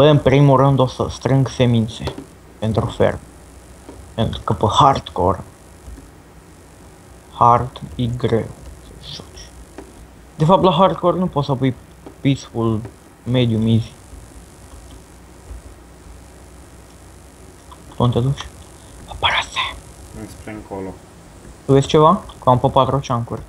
Bă, în primul rând o să strâng semințe pentru fer. Pentru că pe hardcore, hard e greu să joci. De fapt, la hardcore nu poți să pui peaceful, medium, easy. Unde te duci? Aparase! Înspre încolo. Tu vezi ceva? Că am pe 4 ceancuri.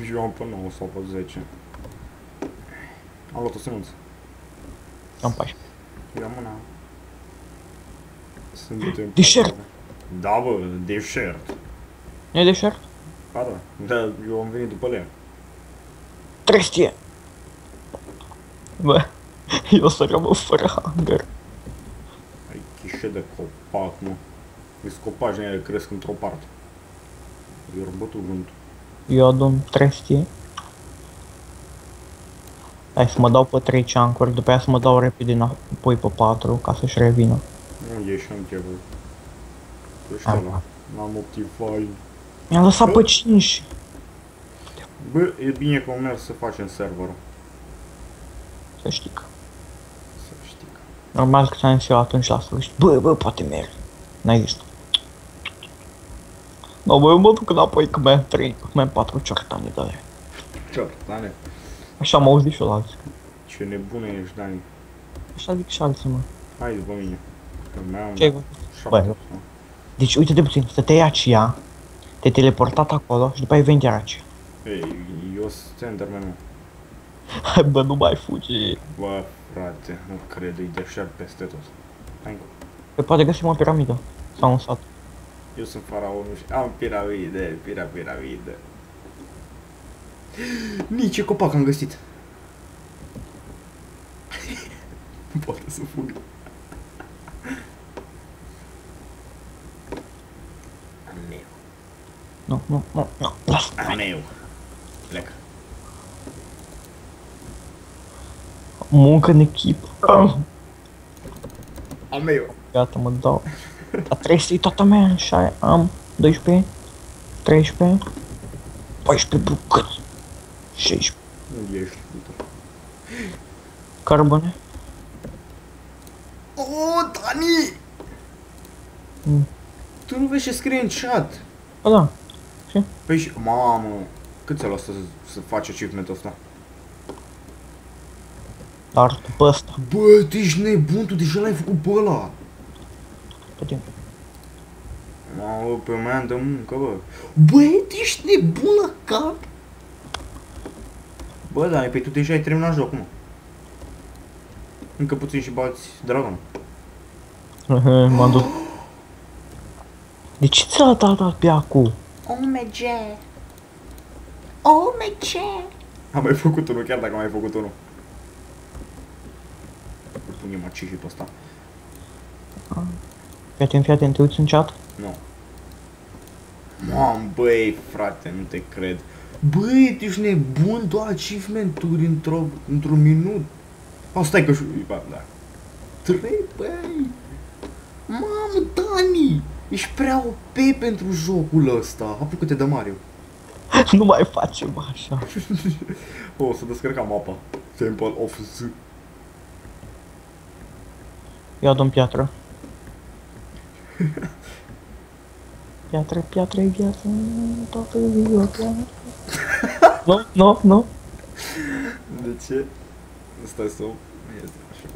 Eu am pe 9 sau pe 10. Am luat o semință. Am 14. Eu mâna. Sunt în Deșert. Da, bă, deșert. Nu e deșert? Ba da, da, eu am venit după lea. Trestie! Bă, eu o să rămân fără hunger. Ai chișe de copac, mă. Deci copaci care cresc într-o parte. Eu bătut vântul. Eu adun trestie. Hai să mă dau pe 3 ceancuri, după aia să mă dau repede înapoi pe 4 ca să-și revină. Nu ieși în chevă. Ești Am- ăla. N-am Optify. Mi-am lăsat pe 5. Bă, e bine că am mers să facem serverul. Să știi că. Să știi că. Normal că ți-am zis eu atunci la sfârșit. Bă, bă, poate merg. N-ai zis. No, bă, eu mă duc înapoi că mai am 3, mai am 4 ciortani de alea. Ce, Dani? Așa am auzit și eu la alții. Ce nebune ești, Dani. Așa zic și alții, mă. Hai după mine. Că mai am Ce ai făcut? șapte. Bă, Deci, uite de puțin, stăteai aceea, te-ai teleportat acolo și după aia venit iar aceea. Ei, eu sunt Enderman. Hai, bă, nu mai fugi. Bă, frate, nu cred, e deșert peste tot. Hai, Pe poate găsim o piramidă. Sau un sat. eu sunt faraonul și am piramide, pira piramide. Nici ce copac am găsit. nu poate să fug. Am meu. Nu, nu, nu, nu, lasă. Am meu. Plec. Muncă în echipă. Am meu. Gata, mă dau. Dar trebuie să-i toată mea, așa am 12, 13, 14 bucăți, 16 Unde ești? Uite. carbone. Oh, Dani! Mm. Tu nu vezi ce scrie în chat? Ba da, Păi și... Mamă, cât ți-a luat să, să faci achievement-ul ăsta? dar tu pe ăsta, Bă, tu ești nebun, tu deja l-ai făcut pe ăla. pe tine. Mamă, pe mai am de muncă, bă. Bă, tu ești nebun la cap? Bă, Dani, păi tu deja ai terminat jocul, mă. Încă puțin și bați dragon. M-am dus. De ce ți-a dat pe acum? OMG. OMG. Am mai făcut unul, chiar dacă am mai făcut unul. Îl punem aici și pe ăsta. Fii atent, fii atent, te uiți în chat? Nu. Mam, băi, frate, nu te cred. Băi, tu ești nebun, doar achievement-uri într-o, într-un minut. O, stai că... Ba, da. Trei, băi. Mamă, Dani, ești prea OP pentru jocul ăsta. Apucă-te de Mario. nu mai facem așa. O, să descărcam mapa. Temple of Z. Ia dăm piatră. Piatră, piatră, viață, toată ziua, piatră. Nu, nu, nu. De ce? Stai să... Este așa.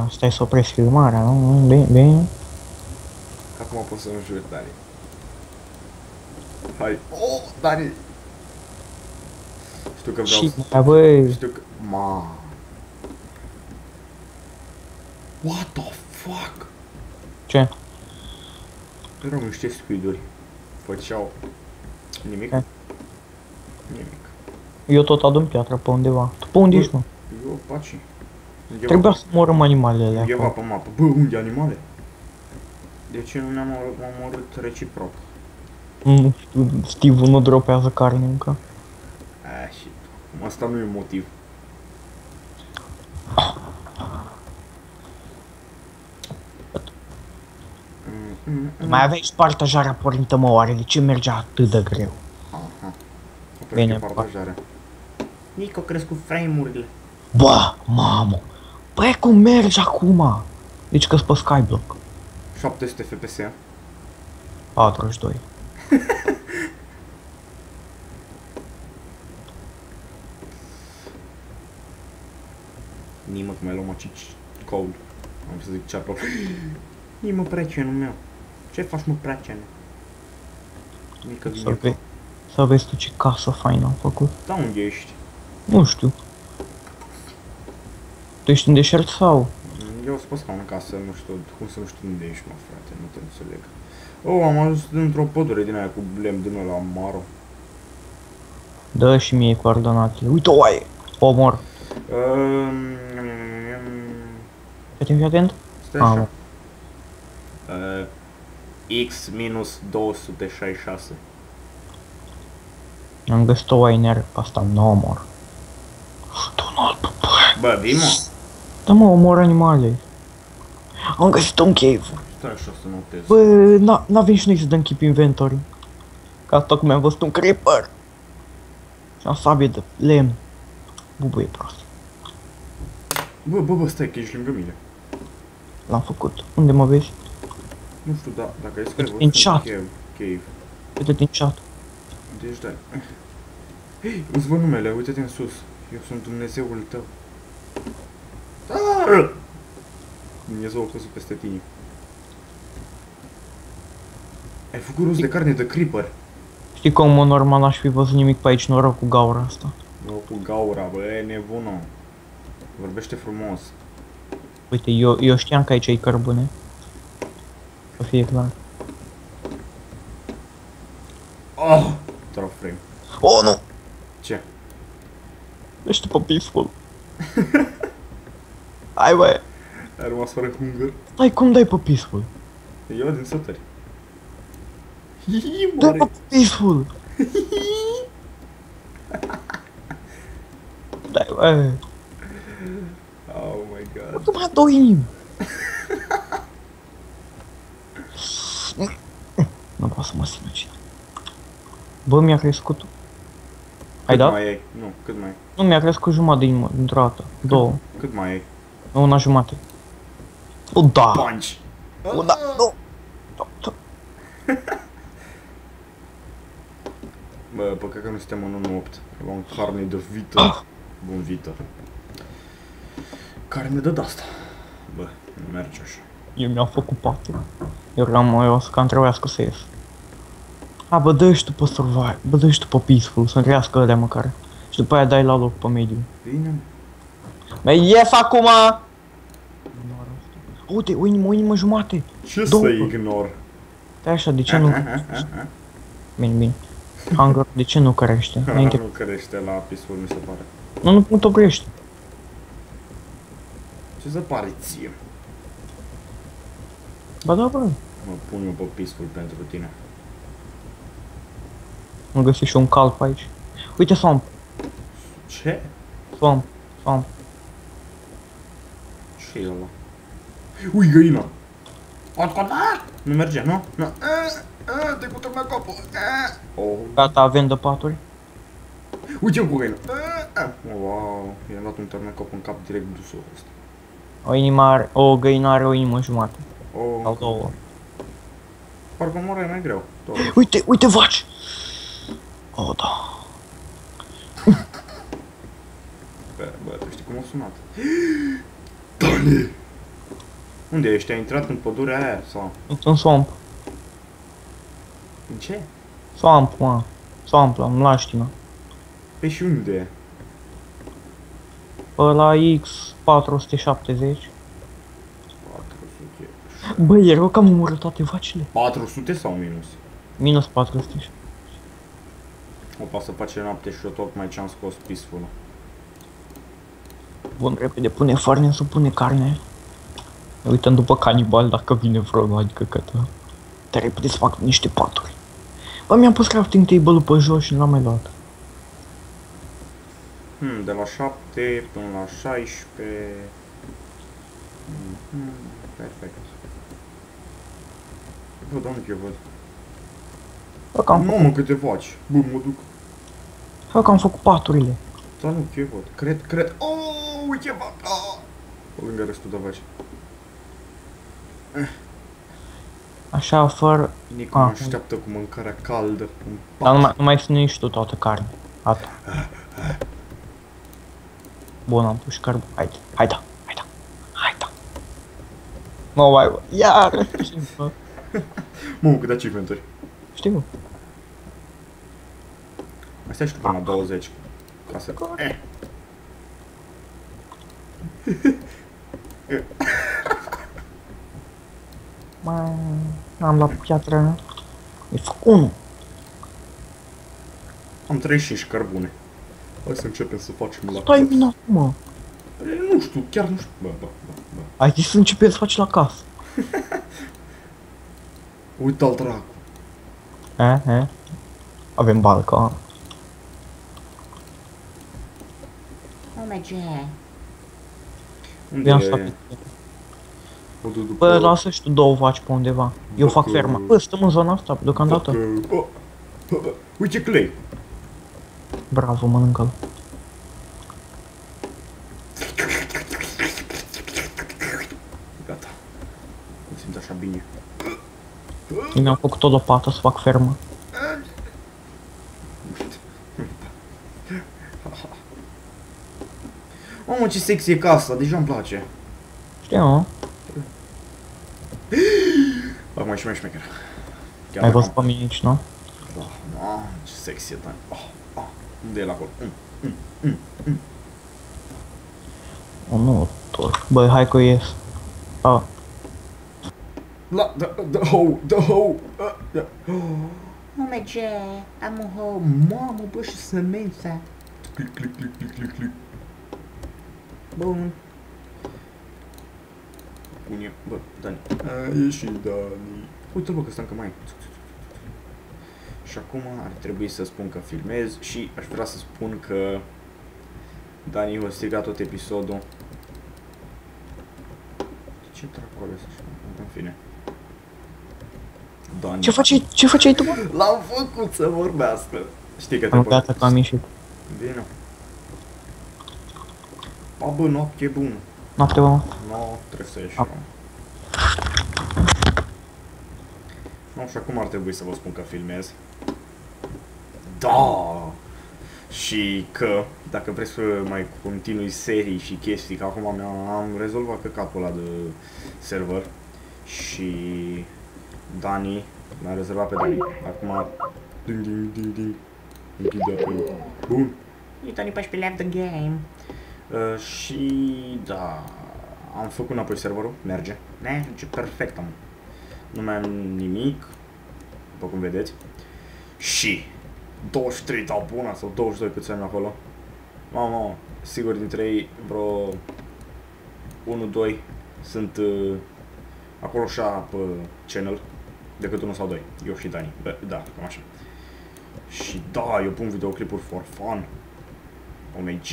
A, Stai să opresc filmarea, nu? Nu, Bine, bine. Acum pot să înjuri, Dani. Hai. Oh, Dani! Știu că vreau Și, să... mai băi, Știu că... Ma. What the fuck? ce? Erau niște squiduri. Făceau... Nimic? Ce? Nimic. Eu tot adun piatră pe undeva. Tu pe unde ești, mă? Eu, paci. Undeva, Trebuia să morăm animalele undeva acolo. pe mapă. Bă, unde animale? De ce nu ne-am omor- omorât reciproc? Nu știu, Steve nu dropează carne încă. A, și Asta nu e motiv. Mm, mm, mm. Mai aveai și șpartajarea pornită, mă, oare de ce mergea atât de greu? Aha. Bine, Bine, șpartajarea. Nici au crescut frame-urile. Bă, mamă! Băi, cum mergi acum? Deci că-s pe Skyblock. 700 FPS. 42. Nimă că mai luăm aici code. Am să zic ce acolo. Nimă prietenul meu. Ce faci mă prietenul? Mică Să, din ve- să vezi tu ce casă faină am făcut. Da, unde ești? Nu știu. Tu ești în deșert sau? Eu sunt pe scaun în casă, nu știu cum să nu știu unde ești, mă, frate, nu te înțeleg. Oh, am ajuns într-o pădure din aia cu lemn din ăla maro. Dă și mie coordonatele. Uite o oaie! Omor. Um, Fii fii atent? stai așa. Am. Uh, X minus 266. Am găsit o oaie neagră pe asta, nu omor. Tu nu alb, bă. Bă, vii mă? Da mă, omor animale. Am găsit un cave. Stai așa să notez. Bă, n- n-avem și noi să dăm keep inventory. Ca tocmai am văzut un creeper. Și am sabie de lemn. Bubuie prost. Bă, bă, bă, stai că ești lângă mine. L-am făcut. Unde mă vezi? Nu știu, da, dacă ai scris În chat. Cave, cave. Uite din chat. Deci da. Hei, îți văd numele, uite-te în sus. Eu sunt Dumnezeul tău. Ah! Dumnezeu a căzut peste tine. Ai făcut rost de carne de creeper. Știi cum mă normal n-aș fi văzut nimic pe aici, noroc cu gaura asta. Nu cu gaura, bă, e nebună. Vorbește frumos. Uite, eu, eu știam că aici e cărbune. Să fie clar. Oh! Drop frame. Oh, nu! Ce? Ești pe peaceful. Hai, băi! Ai rămas fără hunger? Stai, cum dai pe peaceful? Eu din sătări. Hihi, Dai pe mare. peaceful! Dai, băi! Oh my god. Tu mai două inimi! nu pot să mă sinucid. Bă, mi-a crescut... Ai Cât dat? mai ai? Nu, cât mai ai? Nu, mi-a crescut jumătate de inimă, dintr-o dată. Două. Cât mai ai? Una jumate. O, da! Punch! O, da! Nu! Da, da. Bă, păcat că nu suntem în 1-8. Luam carne de vită. Ah. Bun vită. Carne de asta. Bă, nu merge așa. Eu mi-am făcut patru. Eu eram, eu o să cam trebuiască să ies. A, bă, dă și tu pe survival, bă, dă și tu pe peaceful, să-mi crească ălea măcar. Și după aia dai la loc pe mediu. Bine. Bă, ies acum! Uite, o inimă, o inimă jumate. Ce Două. să ignor? Stai așa, de ce nu... Bine, bine. Hunger, de ce nu crește? Înainte... nu crește la peaceful, mi se pare. Nu, nu, nu tot crește. Ce se pare ție? Ba da, bă. Mă pun eu pe peaceful pentru tine. Am găsit și un cal pe aici. Uite swamp, Ce? swamp, swamp. ce e ăla? Ui, găina! Cot, cot, ah! Nu merge, nu? Nu. Ah, ah, te cută mea capul. Ah. Oh. Gata, avem de paturi. Uite-o cu găina. Ah, ah. Wow, i-am dat un turnecop în cap direct dusul ăsta. O inimă are, o găină are o inimă jumate. Sau Oh, două. parcă mora e mai greu. Totuși. Uite, uite vaci! Oh, da. Bă, bă, tu știi cum a sunat? Dani! Unde ești? Ai intrat în pădurea aia sau? Sunt în swamp. În ce? Swamp, mă. Swamp, la mlaștină. Pe și unde? Pe la X470. 400. Bă, erau cam omorât toate vacile. 400 sau minus? Minus 400. O poate să face noapte și eu tocmai ce-am scos peaceful Bun, repede, pune farne să pune carne. Ne uităm după canibal dacă vine vreo, adică că da. Te repede să fac niște paturi. Bă, mi-am pus crafting table-ul pe jos și nu l-am mai luat. Hmm, de la 7 până la 16. Hmm, perfect. Văd, unde eu văd? Bă, că am, Nu, mă, câte faci. Bă, mă duc. bă, că am făcut paturile. Da, nu, ce văd? Cred, cred. Oh, uite vaca! Pe lângă restul de vaci. Așa, fără... Nicu Ah, mă așteaptă cu mâncarea caldă. în Dar nu pat. mai, nu mai ținești tu toată carne. Gata. Bun, am pus și carbon. Haide, haide, haide, haide. Mă, mai, bă. iar. Bă, Mă, câte achievement-uri. Știu. Mai stai și tu până la 20. Ca să... Eh. Mai... Am la piatră. E fac unul. Am 35 cărbune. Hai să începem să facem la Stai minut, mă. E, Nu știu, chiar nu știu. Bă, bă, bă, bă. Ai zis să începem să faci la casă. Uite al dracu. Eh, eh. Avem balcon. Oh merge. Unde Ia e? să O duc după... Bă, lasă și tu două vaci pe undeva. Eu fac Dacă- ferma. Bă, stăm în zona asta, deocamdată. Dacă- Oh, bă, bă, Uite clay. Bravo, mănâncă-l. Gata. Mă simt așa bine. Eu mi-am făcut o lopată să fac fermă. Mamă, ce sexy e casa, deja îmi place. Știu, nu? Acum e și mai șmecher. Chiar Ai dacă văzut pe mine aici, nu? Da, mamă, ce sexy e, Dan. Oh, oh. Unde e el acolo? Mm. O, nu, tot. Bă, hai că ies. A, La, the, the hoe, the hoe. Uh, the, Oh merge. Am un home. Mamă, bă, și semența. Clic, clic, clic, clic, clic, clic. Bun. Bun e, bă, Dani. A, e și Dani. Uite-l, bă, că stă încă mai. Și acum ar trebui să spun că filmez și aș vrea să spun că Dani a strigat tot episodul. Ce dracu ales așa? În fine. Dani. ce faci, ce faceai tu, bă? L-am făcut să vorbească. Știi că te Am pot- gata că am ieșit. Bine. A, bă, noapte bună. Noapte, bă. Nu, trebuie să ieși. A. Nu, și acum ar trebui să vă spun că filmez. Da! Și că, dacă vreți să mai continui serii și chestii, că acum mi-am am rezolvat căcatul ăla de server și Dani l-a rezervat pe Dani. Acum, ding, ding, ding, ding, închide pe Bun. You don't need to left the game. Uh, și da, am făcut înapoi serverul, merge. Merge perfect, am. Nu mai am nimic, după cum vedeți. Și 23 dau bună sau 22 câți am acolo. Mamă, mamă, sigur dintre ei vreo 1-2 sunt uh, acolo așa pe channel decât unul sau doi. Eu și Dani. Bă, da, cam așa. Și da, eu pun videoclipuri for fun. OMG.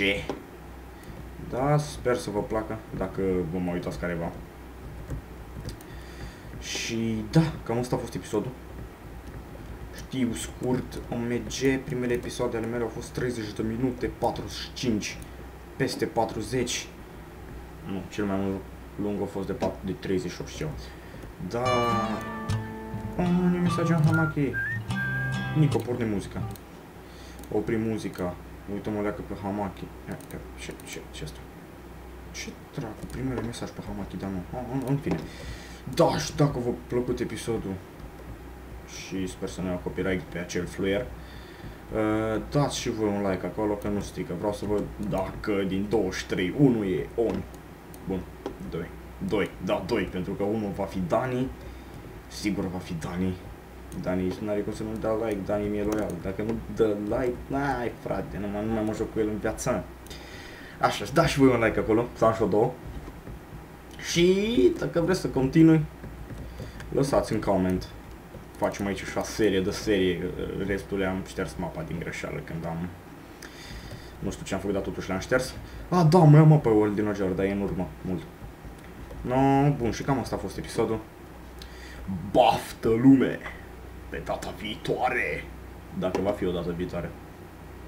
Da, sper să vă placă, dacă vă mai uitați careva. Și da, cam asta a fost episodul. Știu, scurt, OMG, primele episoade ale mele au fost 30 de minute, 45, peste 40. Nu, cel mai mult lung a fost de, 4, de 38 și ceva. Da... Oh, ne mesaj în Hamaki. Nico, porni muzica. Opri muzica. Uită-mă leacă pe Hamaki. Ia, ia, Ce, ce, ce asta? Ce dracu, primele mesaj pe Hamaki, dar nu. Oh, în, în fine. Da, și dacă v-a plăcut episodul și sper să nu iau copyright pe acel fluier, uh, dați și voi un like acolo că nu strică. Vreau să văd dacă din 23 unul e on. Bun, 2. 2, da, 2, pentru că unul va fi Dani. Sigur va fi Dani. Dani nu are cum să nu dea like, Dani mi-e loial. Dacă nu dă like, n-ai frate, nu mai, nu mai mă joc cu el în viața mea. Așa, și dați și voi un like acolo, să am și o două. Și dacă vreți să continui, lăsați în coment. Facem aici și o serie de serie, restul le-am șters mapa din greșeală când am... Nu știu ce am făcut, dar totuși le-am șters. Ah, da, mai am pe World din dar e în urmă, mult. No, bun, și cam asta a fost episodul. Baftă lume! Pe data viitoare! Dacă va fi o dată viitoare.